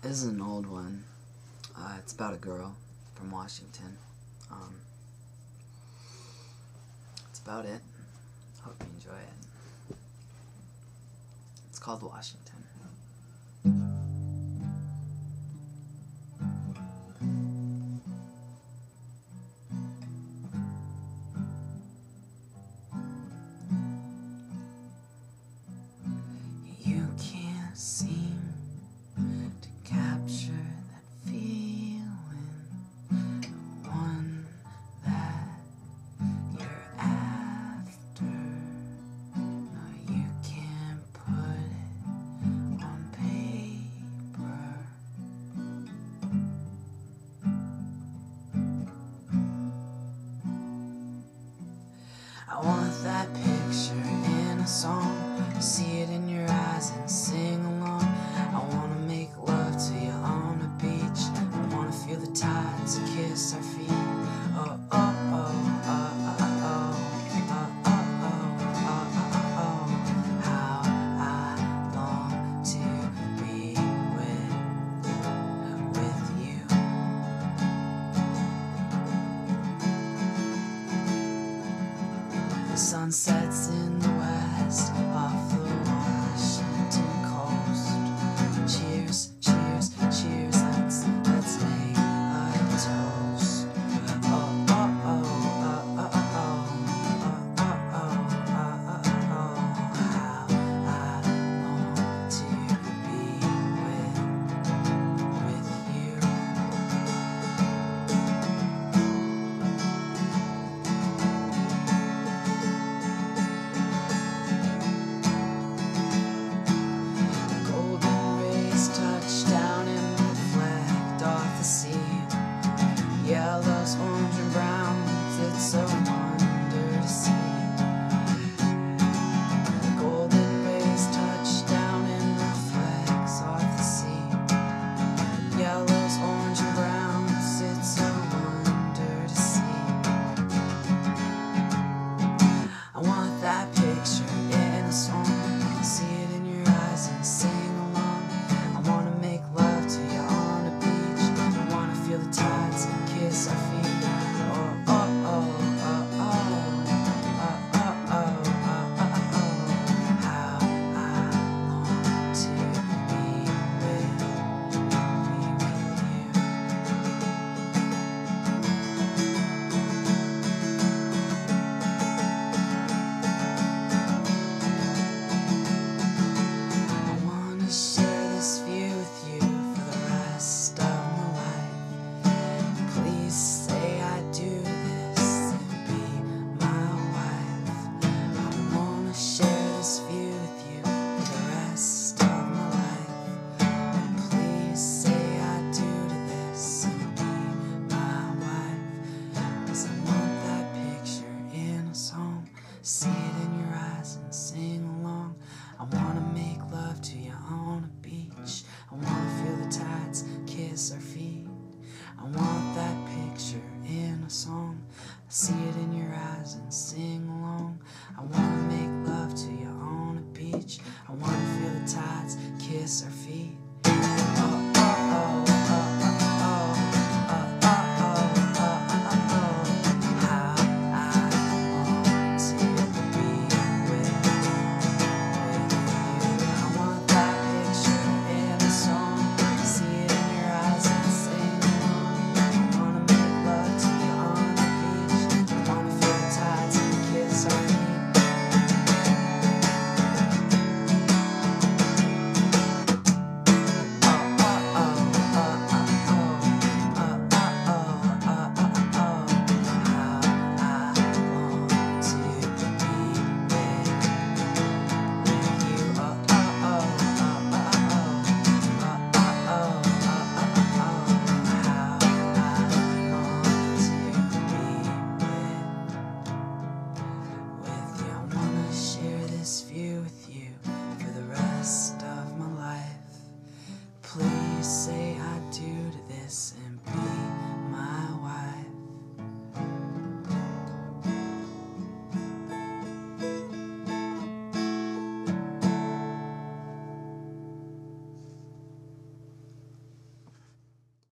This is an old one. Uh, it's about a girl from Washington. Um, that's about it. Hope you enjoy it. It's called Washington. I want that picture in a song, see it in your eyes and sing along. I want to make love to you on a beach. I want to feel the tides kiss our feet. The sun sets in the west off the see it in your eyes and sing.